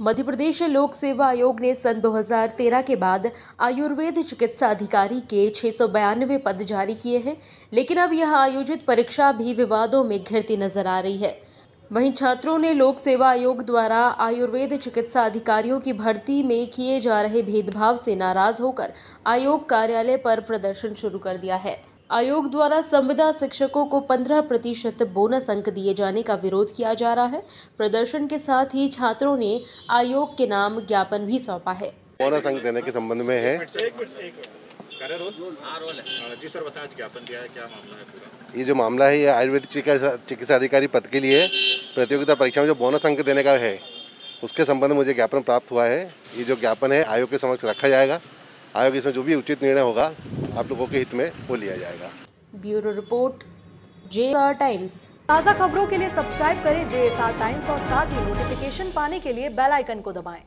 मध्य प्रदेश लोक सेवा आयोग ने सन 2013 के बाद आयुर्वेद चिकित्सा अधिकारी के छह पद जारी किए हैं, लेकिन अब यह आयोजित परीक्षा भी विवादों में घिरती नज़र आ रही है। वहीं छात्रों ने लोक सेवा आयोग द्वारा आयुर्वेद चिकित्सा अधिकारियों की भर्ती में किए जा रहे भेदभाव से नाराज़ होकर आयोग कार्यालय पर प्रदर्शन शुरू कर दिया है। आयोग द्वारा संविदा शिक्षकों को 15 प्रतिशत बोनस अंक दिए जाने का विरोध किया जा रहा है। प्रदर्शन के साथ ही छात्रों ने आयोग के नाम ज्ञापन भी सौंपा है। बोनस अंक देने के संबंध में है। एक मिनट एक मिनट करे रोल? हाँ रोल है। जी सर बताएँ ज्ञापन दिया है क्या मामला है पूरा? ये जो मामला है ये आयुर्वेद चिकित्सा चिकित्सा अधिकारी पद के लिए प्रतियोगिता परीक्षा में जो बोनस अंक देने का है उसके संबंध में मुझे ज्ञापन प्राप्त हुआ है। ये जो ज्ञापन है आयोग के समक्ष रखा जाएगा। आयोग इसमें जो भी उचित निर्णय होगा आप लोगों के हित में वो लिया जाएगा। Bureau report J Times. ताज़ा खबरों के लिए सब्सक्राइब करें जे टाइम्स और साथ ही नोटिफिकेशन पाने के लिए बेल आइकन को दबाएँ।